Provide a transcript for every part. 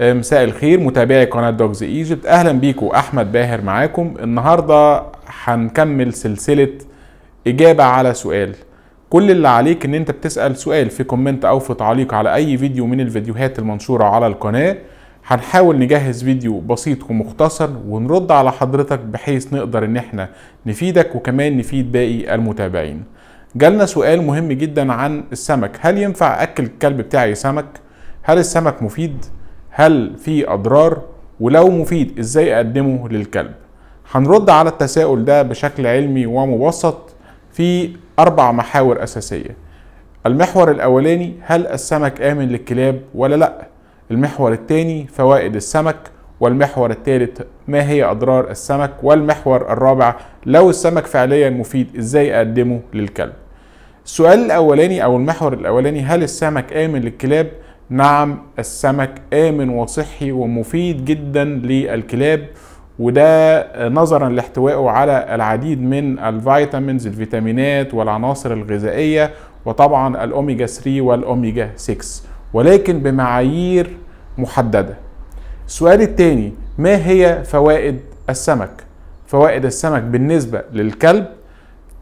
مساء الخير. متابعي قناة Dogs Egypt. أهلا بيكم أحمد باهر معاكم. النهاردة هنكمل سلسلة إجابة على سؤال. كل اللي عليك إن أنت بتسأل سؤال في comment أو في تعليق على أي فيديو من الفيديوهات المنشورة على القناة هنحاول نجهز فيديو بسيط ومختصر ونرد على حضرتك بحيث نقدر إن إحنا نفيدك وكمان نفيد باقي المتابعين. جالنا سؤال مهم جدا عن السمك. هل ينفع أكل الكلب بتاعي سمك؟ هل السمك مفيد؟ هل في أضرار؟ ولو مفيد إزاي أقدمه للكلب؟ هنرد على التساؤل ده بشكل علمي ومبسط في أربع محاور أساسية. المحور الأولاني هل السمك آمن للكلاب ولا لأ؟ المحور الثاني فوائد السمك؟ والمحور الثالث ما هي أضرار السمك؟ والمحور الرابع لو السمك فعليا مفيد إزاي أقدمه للكلب؟ السؤال الأولاني أو المحور الأولاني هل السمك آمن للكلاب؟ نعم السمك آمن وصحي ومفيد جدا للكلاب وده نظرا لاحتوائه على العديد من ال vitamins الفيتامينات والعناصر الغذائية وطبعا الأوميجا 3 والأوميجا 6 ولكن بمعايير محددة. السؤال الثاني ما هي فوائد السمك؟ فوائد السمك بالنسبة للكلب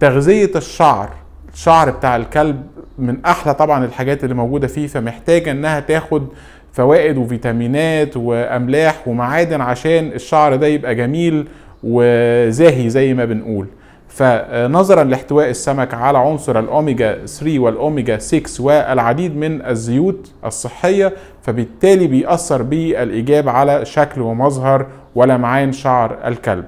تغذية الشعر الشعر بتاع الكلب من أحلى طبعا الحاجات اللي موجودة فيه فمحتاجة إنها تاخد فوائد وفيتامينات وأملاح ومعادن عشان الشعر ده يبقى جميل وزاهي زي ما بنقول. فنظرا لاحتواء السمك على عنصر الأوميجا 3 والأوميجا 6 والعديد من الزيوت الصحية فبالتالي بيأثر بالايجاب على شكل ومظهر ولمعان شعر الكلب.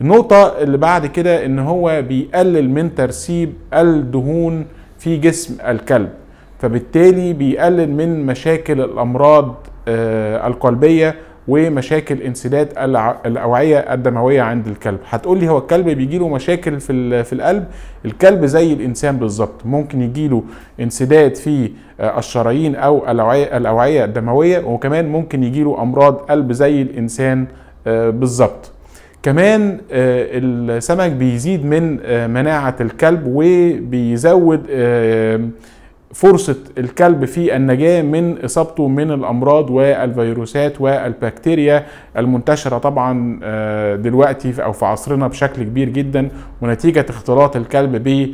النقطة اللي بعد كده إن هو بيقلل من ترسيب الدهون في جسم الكلب فبالتالي بيقلل من مشاكل الأمراض القلبية ومشاكل انسداد الأوعية الدموية عند الكلب. هتقول لي هو الكلب بيجي له مشاكل في في القلب؟ الكلب زي الإنسان بالظبط ممكن يجي له انسداد في الشرايين أو الاوعيه الدموية وكمان ممكن يجي له أمراض قلب زي الإنسان بالظبط. كمان السمك بيزيد من مناعة الكلب وبيزود فرصة الكلب في النجاة من إصابته من الأمراض والفيروسات والبكتيريا المنتشرة طبعا دلوقتي أو في عصرنا بشكل كبير جدا ونتيجة اختلاط الكلب ب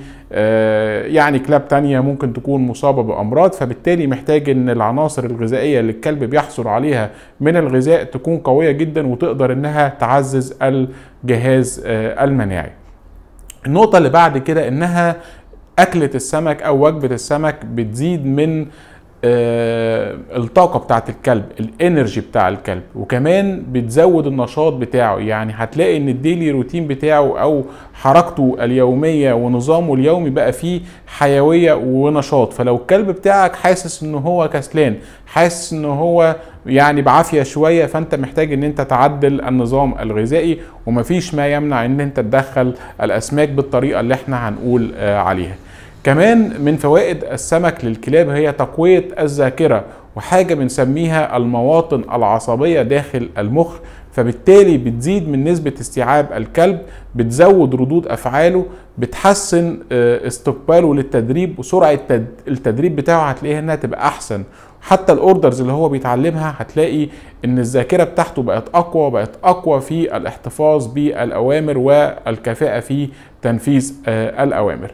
يعني كلاب تانية ممكن تكون مصابة بأمراض فبالتالي محتاج أن العناصر الغذائية اللي الكلب بيحصل عليها من الغذاء تكون قوية جدا وتقدر أنها تعزز الجهاز المناعي. النقطة اللي بعد كده أنها أكلة السمك أو وجبة السمك بتزيد من آه الطاقة بتاعت الكلب الإنرجي بتاع الكلب وكمان بتزود النشاط بتاعه. يعني هتلاقي إن الديلي روتين بتاعه أو حركته اليومية ونظامه اليومي بقى فيه حيوية ونشاط. فلو الكلب بتاعك حاسس إن هو كسلان حاسس إن هو يعني بعافية شوية فأنت محتاج إن أنت تعدل النظام الغذائي ومفيش ما يمنع إن أنت تدخل الأسماك بالطريقة اللي إحنا هنقول آه عليها. كمان من فوائد السمك للكلاب هي تقوية الذاكرة وحاجة بنسميها المواطن العصبية داخل المخ فبالتالي بتزيد من نسبة استيعاب الكلب بتزود ردود أفعاله بتحسن استقباله للتدريب وسرعة التدريب بتاعه هتلاقيها إنها تبقى أحسن. حتى الأوردرز اللي هو بيتعلمها هتلاقي إن الذاكرة بتاعته بقت أقوى وبقت أقوى في الاحتفاظ بالأوامر والكفاءة في تنفيذ الأوامر.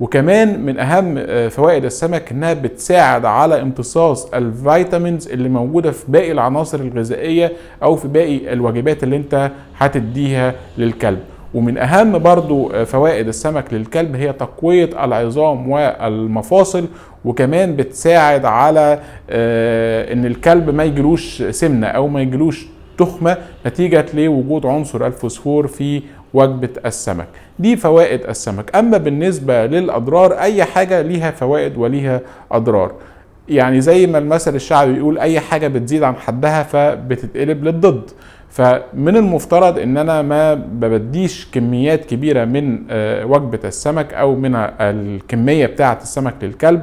وكمان من أهم فوائد السمك إنها بتساعد على امتصاص الفيتامينز اللي موجودة في باقي العناصر الغذائية أو في باقي الوجبات اللي أنت هتديها للكلب. ومن أهم برضو فوائد السمك للكلب هي تقوية العظام والمفاصل وكمان بتساعد على إن الكلب ما يجلوش سمنة أو ما يجلوش تخمة نتيجة لوجود عنصر الفوسفور في وجبة السمك. دي فوائد السمك. أما بالنسبة للأضرار أي حاجة ليها فوائد وليها أضرار. يعني زي ما المثل الشعبي بيقول أي حاجة بتزيد عن حدها فبتتقلب للضد. فمن المفترض إن أنا ما ببديش كميات كبيرة من وجبة السمك أو من الكمية بتاعة السمك للكلب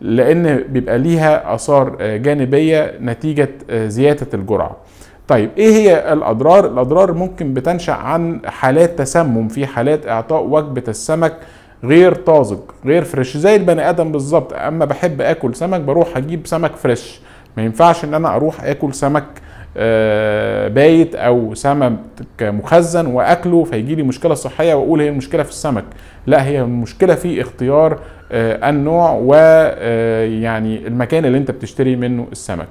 لأن بيبقى ليها آثار جانبية نتيجة زيادة الجرعة. طيب إيه هي الأضرار؟ الأضرار ممكن بتنشأ عن حالات تسمم في حالات إعطاء وجبة السمك غير طازج غير fresh زي البني آدم بالظبط أما بحب آكل سمك بروح أجيب سمك fresh ما ينفعش إن أنا أروح آكل سمك آه، بايت أو سمك مخزن وأكله فيجي لي مشكلة صحية وأقول هي المشكلة في السمك. لا هي المشكلة في اختيار آه، النوع ويعني المكان اللي أنت بتشتري منه السمك.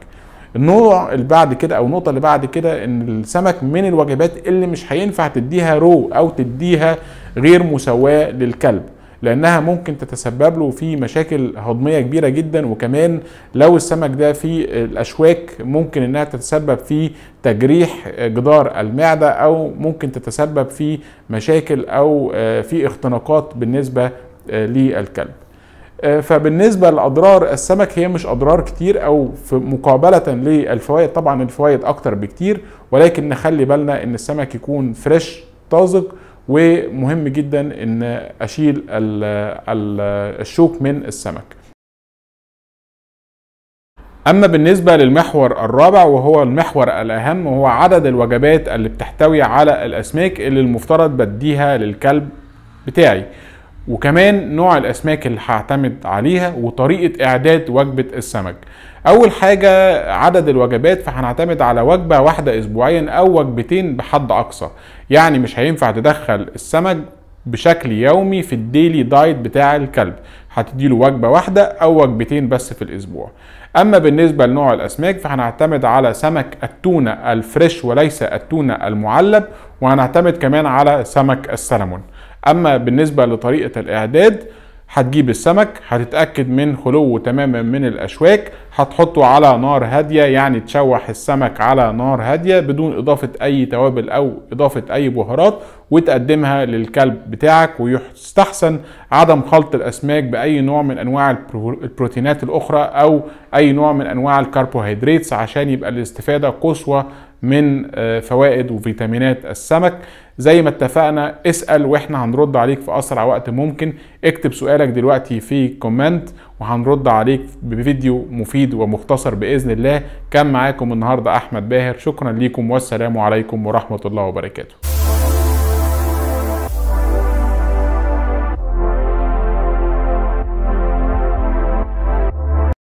النوع اللي بعد كده أو النقطة اللي بعد كده إن السمك من الوجبات اللي مش هينفع تديها رو أو تديها غير مسواه للكلب لأنها ممكن تتسبب له في مشاكل هضمية كبيرة جدا وكمان لو السمك ده في الأشواك ممكن إنها تتسبب في تجريح جدار المعدة أو ممكن تتسبب في مشاكل أو في اختناقات بالنسبة للكلب. فبالنسبة لأضرار السمك هي مش أضرار كتير أو في مقابلة للفوائد. طبعا الفوائد أكتر بكتير ولكن نخلي بالنا إن السمك يكون فريش طازج ومهم جدا ال ال الشوك من السمك. أما بالنسبة للمحور الرابع وهو المحور الأهم وهو عدد الوجبات اللي بتحتوي على الأسماك اللي المفترض بديها للكلب بتاعي. وكمان نوع الأسماك اللي هعتمد عليها وطريقة إعداد وجبة السمك. أول حاجة عدد الوجبات فهنعتمد على وجبة واحدة اسبوعيا أو وجبتين بحد أقصى. يعني مش هينفع تدخل السمك بشكل يومي في الديلي دايت بتاع الكلب. هتديله وجبة واحدة أو وجبتين بس في الأسبوع. أما بالنسبة لنوع الأسماك فهنعتمد على سمك التونة الفريش وليس التونة المعلب وهنعتمد كمان على سمك السلمون. أما بالنسبة لطريقة الإعداد هتجيب السمك هتتأكد من خلوه تماما من الأشواك هتحطه على نار هادية يعني تشوح السمك على نار هادية بدون إضافة أي توابل أو إضافة أي بهارات وتقدمها للكلب بتاعك ويستحسن عدم خلط الأسماك بأي نوع من أنواع البروتينات الأخرى أو أي نوع من أنواع الكربوهيدرات عشان يبقى الاستفادة قصوى من فوائد وفيتامينات السمك. زي ما اتفقنا اسأل وإحنا هنرد عليك في أسرع وقت ممكن. اكتب سؤالك دلوقتي في كومنت وهنرد عليك بفيديو مفيد ومختصر بإذن الله. كان معاكم النهارده أحمد باهر. شكرا ليكم والسلام عليكم ورحمة الله وبركاته.